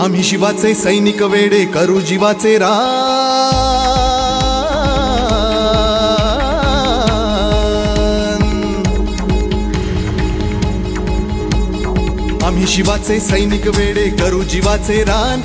आम्ही शिवाचे सैनिक वेडे करू जीवाचे रान आम्ही शिवाचे सैनिक वेडे करू जीवाचे रान.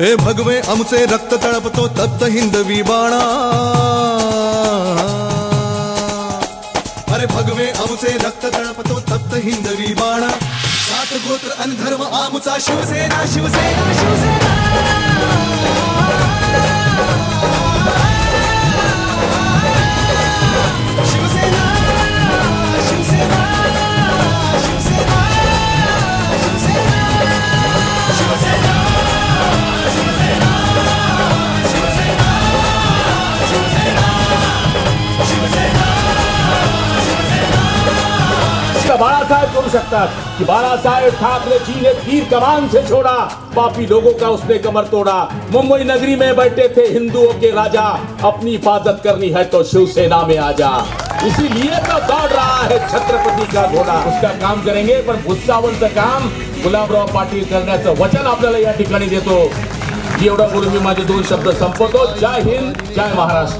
हे भगवे, आमचे रक्त तळपतो तप्त हिंदवी बाणा. अरे भगवे, आमचे रक्त तळपतो तप्त हिंदवी बाणा. सात गोत्र आणि धर्म आमचा शिवसेना शिवसेना शिवसेना. शकतात कि बाळासाहेब ठाकरे जी ने तीर कमान से छोड़ा पापी लोगों का उसने कमर तोड़ा। मुंबई नगरी में बैठे थे हिंदुओं के राजा, अपनी हिफाजत करनी है तो शिवसेना में आ जा। इसीलिए तो दौड़ रहा है छत्रपति का घोडा। उसका काम करेंगे पण भुसावळचं काम, गुलाबराव पाटील करण्याचं वचन आपल्याला या ठिकाणी देतो एवढं बोलून मी माझे दोन शब्द संपवतो जय हिंद, जय महाराष्ट्र।